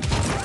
Let's go.